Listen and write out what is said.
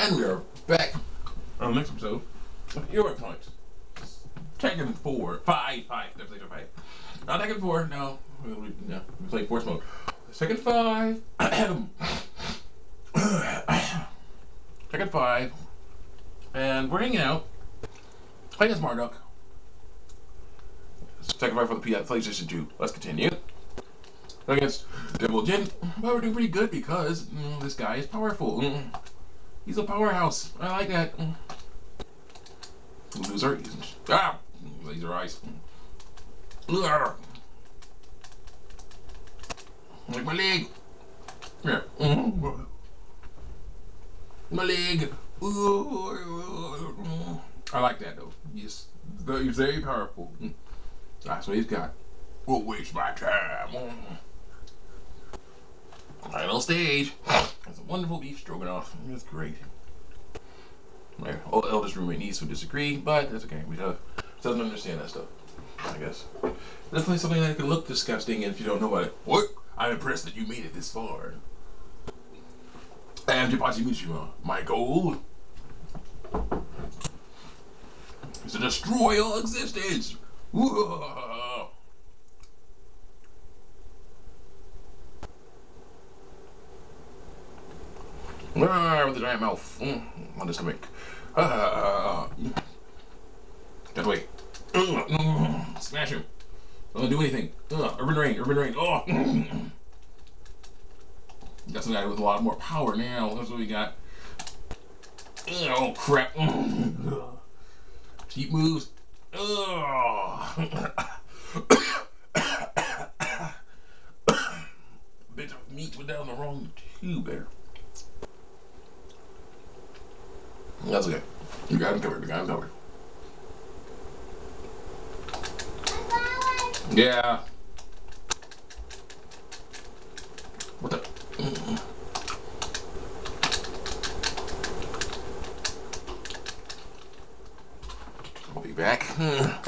And we are back on the next episode of Electronics. Tekken 4. 5. 5. Definitely 5. Not Tekken 4. No. We, we, no. we played Force Mode. Tekken 5. Tekken 5. And we're hanging out. Playing as Marduk. Tekken 5 for the PlayStation 2. Let's continue. Against Devil Jin. But we're doing pretty good because mm, this guy is powerful. Mm. He's a powerhouse. I like that. Mm. Loser. Ah! Laser eyes. Ugh. Like my leg. Here. Mm. My leg. I like that though. He's, he's very powerful. That's what he's got. We'll waste my time. Final stage. That's a wonderful beef stroganoff. That's great. My eldest roommate niece would disagree, but that's okay. We don't, doesn't understand that stuff. I guess. Definitely something that can look disgusting if you don't know about it. What? I'm impressed that you made it this far. I am Jinpachi Mishima. My goal is to destroy all existence. Whoa. Ah, with the giant mouth. Mm, on the stomach. Ah. That way. Mm, smash him. Don't do anything. Uh, urban rain, urban rain. Oh. got some guy with a lot more power now. That's what we got. Oh crap. Cheap moves. Oh. Bit of meat went down the wrong tube there. That's okay. You got him covered. You got him covered. Yeah. What the? I'll be back. Hmm.